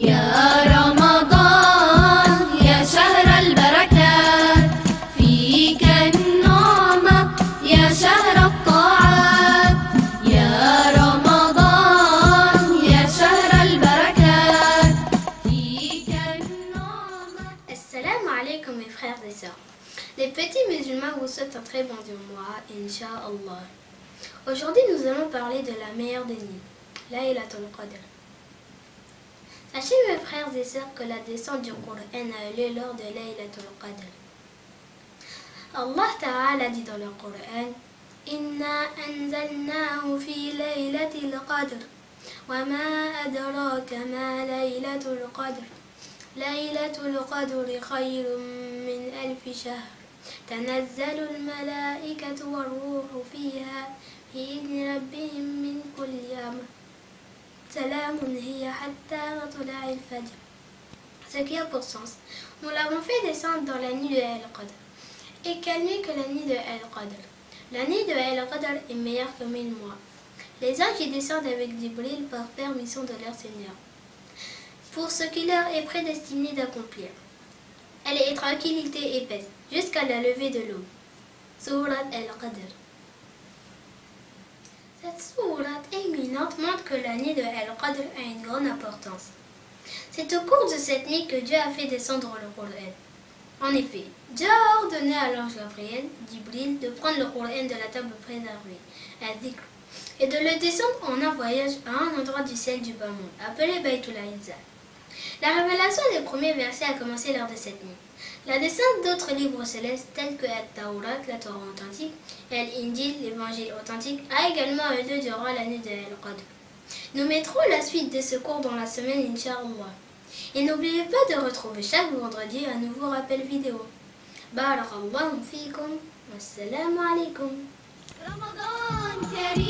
يا رمضان يا شهر البركات فيك النعمة يا شهر الطاعات يا رمضان يا شهر البركات فيك النعمة Assalamu alaikum mes frères et sœurs. Les petits musulmans vous souhaitent un très bon mois, Inch'Allah. Aujourd'hui, nous allons parler de la meilleure des nuits, Laylatul Qadr. Sachez mes frères et sœurs que la descente du Coran a eu lieu lors de Laylatul Qadr. Allah Ta'ala dit dans le Coran Inna anzalnahu fi laylatil qadr wa ma adraka ma laylatul qadr ليلة القدر خير من ألف شهر تنزل الملائكة والروح فيها بإذن ربهم من كل أمر سلام هي حتى مطلع الفجر Ce qui a pour sens, nous l'avons fait descendre dans la nuit de El-Qadr. Et quelle nuit que la nuit de El-Qadr La nuit de El-Qadr est meilleure que mille mois. Les anges y descendent avec Jibril par permission de leur Seigneur pour ce qui leur est prédestiné d'accomplir. Elle est tranquillité épaisse jusqu'à la levée de l'aube. Surat al-Qadr. Cette sourate montre que l'année de al-Qadr a une grande importance. C'est au cours de cette nuit que Dieu a fait descendre le Coran. En effet, Dieu a ordonné à l'ange Gabriel, Jibril, de prendre le Coran de la table préservée, et de le descendre en un voyage à un endroit du ciel du bas monde, appelé Baytul. La révélation des premiers versets a commencé lors de cette nuit. La descente d'autres livres célestes tels que At-Taurat, la Torah authentique, et Al-Injil, l'évangile authentique, a également eu lieu durant la nuit de El-Qadr. Nous mettrons la suite de ce cours dans la semaine, Inch'Allah. Et n'oubliez pas de retrouver chaque vendredi un nouveau rappel vidéo. Barakallahu fikum. Wassalamu alaikum. رمضان كريم